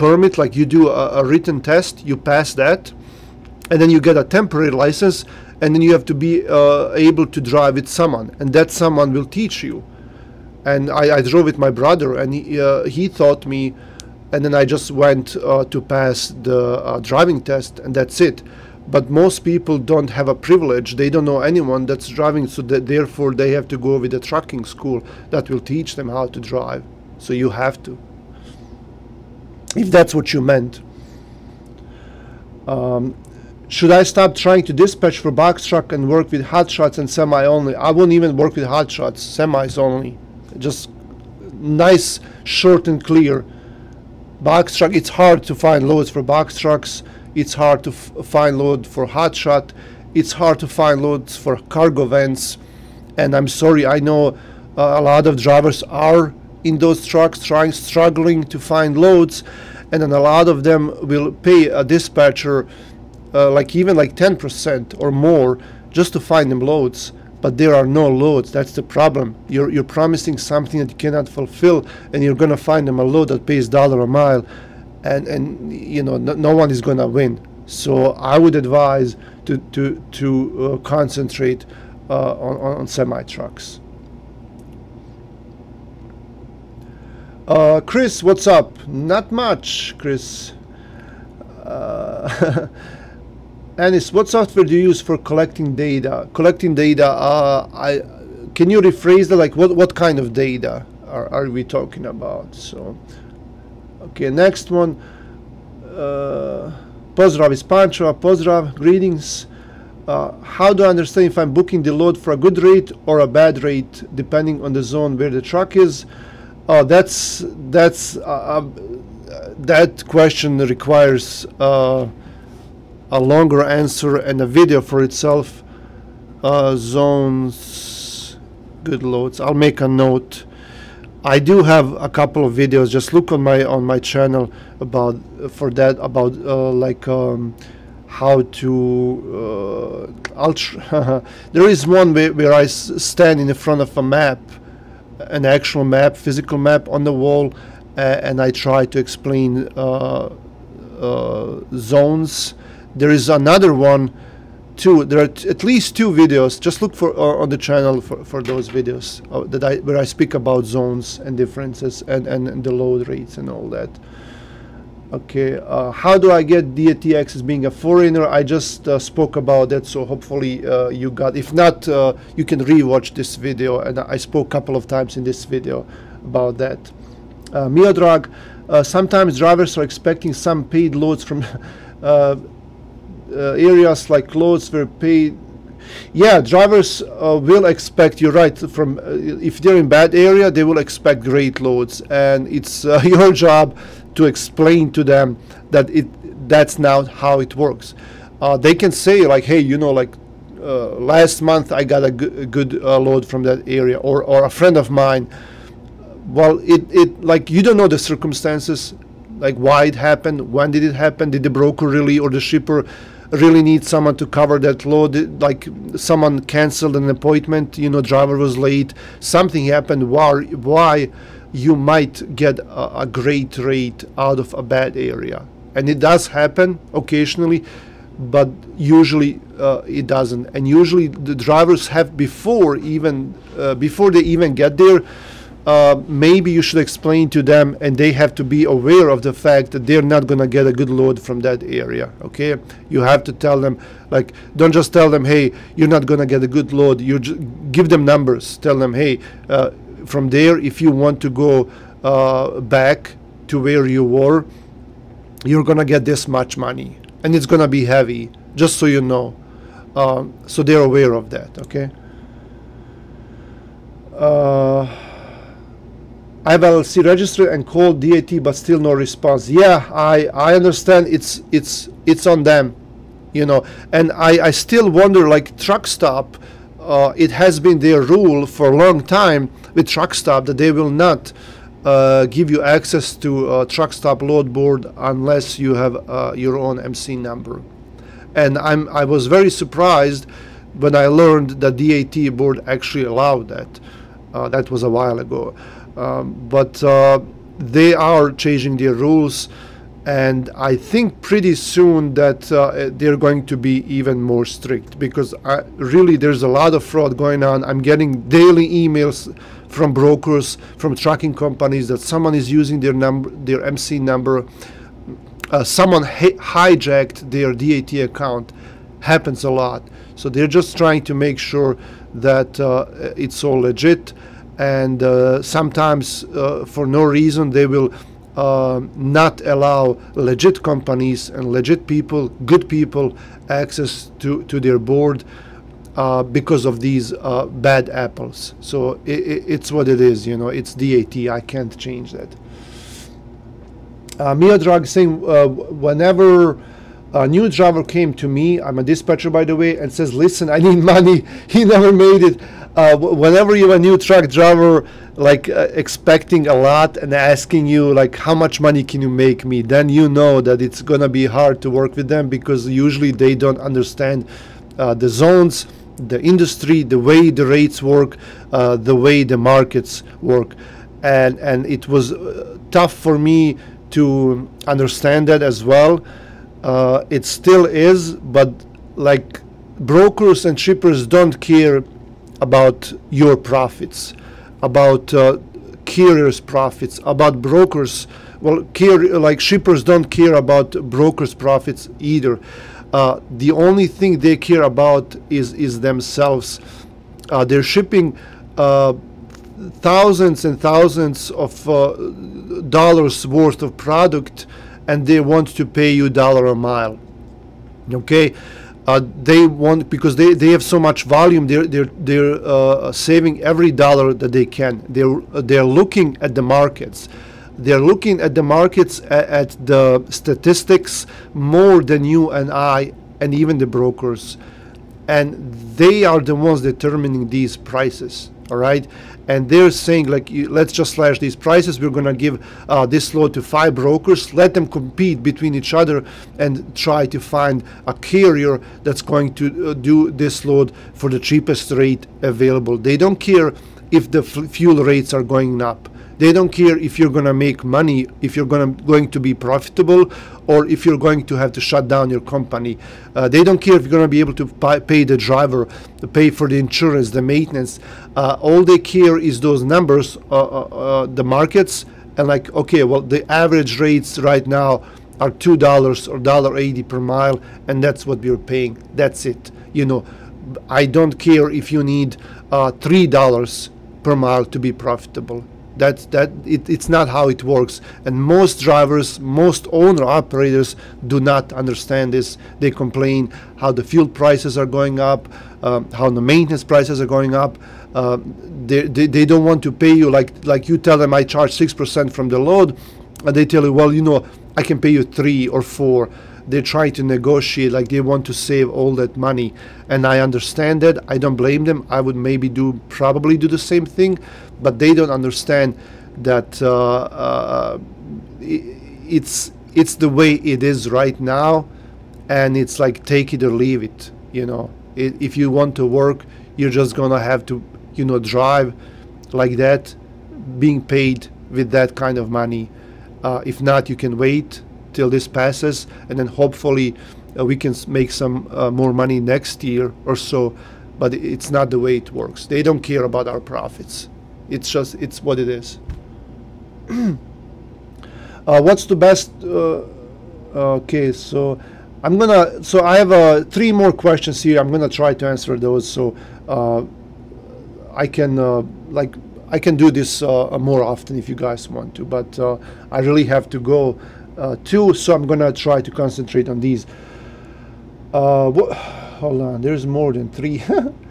permit, like you do a, a written test, you pass that, and then you get a temporary license, and then you have to be uh, able to drive with someone, and that someone will teach you. And I, I drove with my brother, and he, uh, he taught me, and then I just went uh, to pass the uh, driving test, and that's it. But most people don't have a privilege; they don't know anyone that's driving, so that therefore they have to go with a trucking school that will teach them how to drive. So you have to, if that's what you meant. Um, should I stop trying to dispatch for box truck and work with hot shots and semi only? I won't even work with hot shots, semis only. Just nice, short and clear. Box truck, it's hard to find loads for box trucks. It's hard to find load for hot shot. It's hard to find loads for cargo vans. And I'm sorry, I know uh, a lot of drivers are in those trucks trying, struggling to find loads. And then a lot of them will pay a dispatcher uh, like even like 10% or more just to find them loads. But there are no loads. That's the problem. You're, you're promising something that you cannot fulfill and you're going to find them a load that pays dollar a mile. And and you know no, no one is going to win. So i would advise to to to uh, concentrate uh, on, on semi trucks uh, chris what's up not much chris uh, Anis, what software do you use for collecting data? Collecting data, uh, I can you rephrase that? Like, what what kind of data are, are we talking about? So, okay, next one. Uh, Pozdrav is Pancho. Pozdrav, greetings. Uh, how do I understand if I'm booking the load for a good rate or a bad rate, depending on the zone where the truck is? Oh, that's that's uh, uh that question requires uh, a longer answer and a video for itself. Uh, zones, good loads. I'll make a note. I do have a couple of videos. Just look on my on my channel about for that about uh, like um, how to. Uh, there is one where, where I stand in front of a map, an actual map, physical map on the wall, and I try to explain uh, uh, zones there is another one too. There are at least two videos. Just look for uh, on the channel for, for those videos uh, that I where I speak about zones and differences and, and, and the load rates and all that. Okay, uh, how do I get DATX as being a foreigner? I just uh, spoke about that, so hopefully uh, you got. If not, uh, you can re-watch this video, and I spoke a couple of times in this video about that. Uh, Miodrag, uh, sometimes drivers are expecting some paid loads from uh, areas like loads were paid yeah drivers will expect you're right from if they're in bad area they will expect great loads and it's your job to explain to them that it that's not how it works. Uh, they can say like hey you know like uh, last month I got a, good load from that area or, or a friend of mine. Well it, it like you don't know the circumstances like why it happened when did it happen did the broker really or the shipper really need someone to cover that load? Like someone canceled an appointment you know driver was late something happened why why you might get a, a great rate out of a bad area. And it does happen occasionally but usually uh, it doesn't. And usually the drivers have before even uh, before they even get there uh, maybe you should explain to them and they have to be aware of the fact that they're not going to get a good load from that area okay? You have to tell them like don't just tell them hey you're not going to get a good load. You give them numbers. Tell them hey uh, from there if you want to go uh, back to where you were you're to get this much money and it's to be heavy just so you know um, so they're aware of that okay uh, LLC registered and called DAT, but still no response. Yeah, I I understand. It's it's it's on them, you know. And I I still wonder, like Truckstop, uh, it has been their rule for a long time with Truckstop that they will not uh, give you access to uh, Truckstop load board unless you have uh, your own MC number. And I'm I was very surprised when I learned that DAT board actually allowed that. Uh, that was a while ago. Um, but uh, they are changing their rules and I think pretty soon that uh, they're going to be even more strict because I, really there's a lot of fraud going on. I'm getting daily emails from brokers, from trucking companies that someone is using their number, their MC number. Uh, someone hijacked their DAT account. Happens a lot. So they're just trying to make sure that uh, it's all legit. And uh, sometimes, uh, for no reason, they will uh, not allow legit companies and legit people, good people, access to, to their board uh, because of these uh, bad apples. So it, it's what it is, you know, it's DAT. I can't change that. Uh, Drag saying, uh, whenever a new driver came to me, I'm a dispatcher by the way, and says, listen, I need money. He never made it. Uh, whenever you're a new truck driver, like uh, expecting a lot and asking you like how much money can you make me then you know that it's gonna be hard to work with them because usually they don't understand uh, the zones the industry the way the rates work uh, the way the markets work and and it was uh, tough for me to understand that as well uh, it still is but like brokers and shippers don't care about your profits about uh, carriers' profits, about brokers. Well, care, like shippers don't care about brokers' profits either. Uh, the only thing they care about is is themselves. Uh, they're shipping uh, thousands and thousands of uh, dollars worth of product, and they want to pay you dollar a mile. Okay, uh, they want because they, they have so much volume they're they're they're uh, saving every dollar that they can they're they're looking at the markets they're looking at the markets at, at the statistics more than you and I and even the brokers. And they are the ones determining these prices all right? And they're saying like let's just slash these prices. We're going to give uh, this load to five brokers. Let them compete between each other and try to find a carrier that's going to uh, do this load for the cheapest rate available. They don't care if the fuel rates are going up they don't care if you're going to make money, if you're to going to be profitable, or if you're going to have to shut down your company. Uh, they don't care if you're going to be able to pay the driver, to pay for the insurance, the maintenance. Uh, all they care is those numbers, uh, uh, uh, the markets, and like okay, well the average rates right now are two dollars or dollar eighty per mile, and that's what we're paying. That's it. You know, I don't care if you need uh, three dollars per mile to be profitable that that it, it's not how it works. And most drivers most owner operators do not understand this. They complain how the fuel prices are going up um, how the maintenance prices are going up. Uh, they, they, they don't want to pay you like like you tell them I charge six percent from the load and they tell you well you know I can pay you three or four. They try to negotiate like they want to save all that money. And i understand that. I don't blame them. I would maybe do probably do the same thing but they don't understand that uh, uh, it's it's the way it is right now and it's like take it or leave it you know it, if you want to work you're just gonna have to you know drive like that being paid with that kind of money uh, if not you can wait till this passes, and then hopefully uh, we can make some uh, more money next year or so. But it's not the way it works. They don't care about our profits. It's just it's what it is. uh, what's the best? Uh, okay, so I'm gonna. So I have uh, three more questions here. I'm gonna try to answer those. So uh, I can like I can do this more often if you guys want to. But I really have to go uh, two, so I'm gonna try to concentrate on these. Uh, hold on, there's more than three.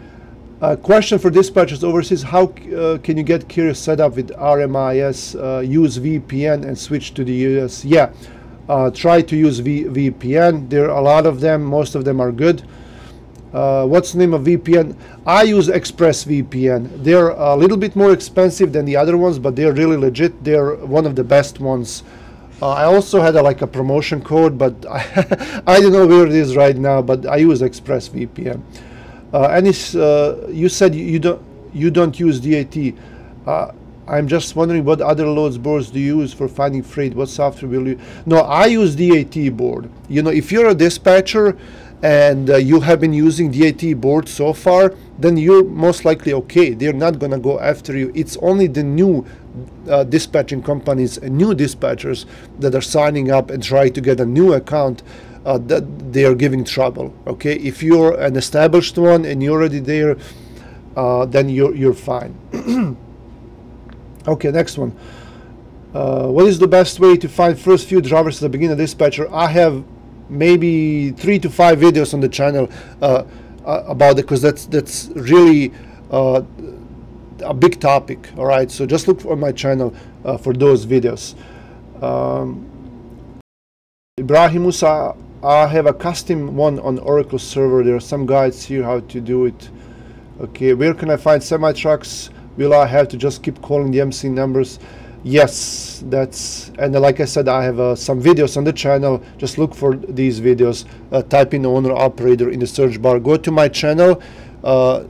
A question for dispatchers overseas, how uh, can you get Curious set up with RMIS, uh, use VPN and switch to the US? Yeah, uh, try to use v VPN. There are a lot of them, most of them are good. Uh, what's the name of VPN? I use ExpressVPN. They're a little bit more expensive than the other ones, but they're really legit. They're one of the best ones uh, I also had a, like a promotion code, but I, I don't know where it is right now. But I use ExpressVPN. Uh, and uh, you said you don't you don't use DAT. Uh, I'm just wondering what other loads boards do you use for finding freight? What software will you? No, I use DAT board. You know, if you're a dispatcher and uh, you have been using DAT board so far, then you're most likely okay. They're not gonna go after you. It's only the new uh, dispatching companies and new dispatchers that are signing up and trying to get a new account uh, that they are giving trouble. Okay, if you're an established one and you're already there, uh, then you're you're fine. okay, next one. Uh, what is the best way to find first few drivers as a beginner dispatcher? I have maybe three to five videos on the channel uh, uh, about it because that's that's really uh, a big topic. All right, so just look on my channel for those videos. Um, Ibrahim Musa I have a custom one on Oracle server. There are some guides here how to do it. Okay, where can I find semi trucks? Will I have to just keep calling the MC numbers? Yes, that's and like I said, I have uh, some videos on the channel. Just look for these videos. Uh, type in owner operator in the search bar. Go to my channel. Uh,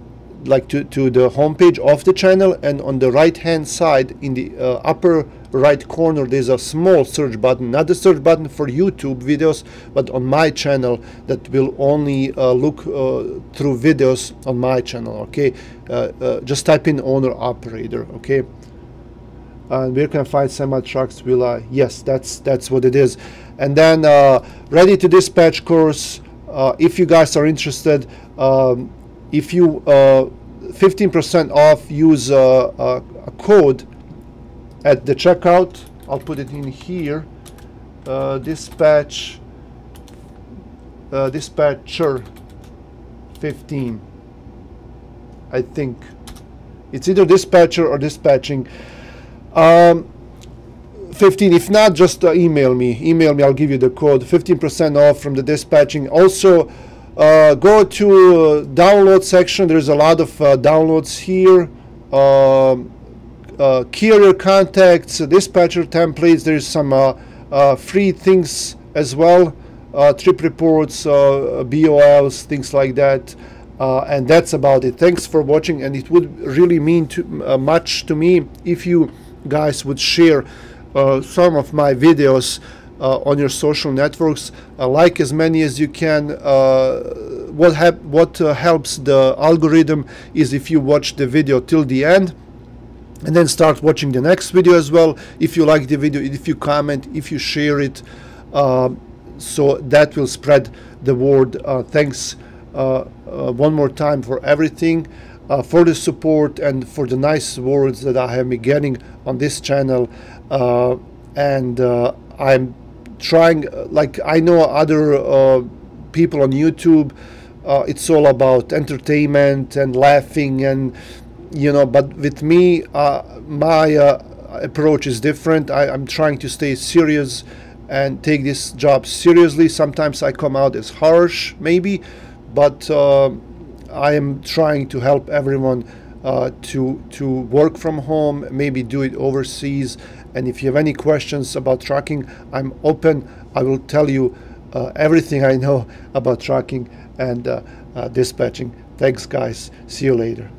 like to, to the homepage of the channel and on the right hand side in the uh, upper right corner there's a small search button not the search button for YouTube videos but on my channel that will only uh, look uh, through videos on my channel okay? Uh, uh, just type in owner operator okay? And where can I find semi trucks? Will I? Yes that's that's what it is. And then uh, ready to dispatch course. If you guys are interested um, if you 15% off use a code at the checkout I'll put it in here uh, dispatch uh, dispatcher 15 I think it's either dispatcher or dispatching. Um, 15 if not just uh, email me. Email me I'll give you the code. 15% off from the dispatching. Also uh, go to uh, download section there's a lot of uh, downloads here um, uh, carrier contacts, dispatcher templates. There's some uh, uh, free things as well, trip reports, BOLs, things like that. and that's about it. Thanks for watching, and it would really mean to, much to me if you guys would share some of my videos uh, on your social networks. Uh, like as many as you can. Uh, what, what helps the algorithm is if you watch the video till the end and then start watching the next video as well if you like the video if you comment if you share it uh, so that will spread the word uh, thanks uh, uh one more time for everything uh, for the support and for the nice words that I have been getting on this channel uh, and I'm trying like I know other people on YouTube it's all about entertainment and laughing and you know but with me uh, my uh, approach is different. I, am trying to stay serious and take this job seriously. Sometimes I come out as harsh maybe but uh, I am trying to help everyone uh, to to work from home maybe do it overseas and if you have any questions about tracking, I'm open. I will tell you uh, everything I know about tracking and uh, dispatching. Thanks guys. See you later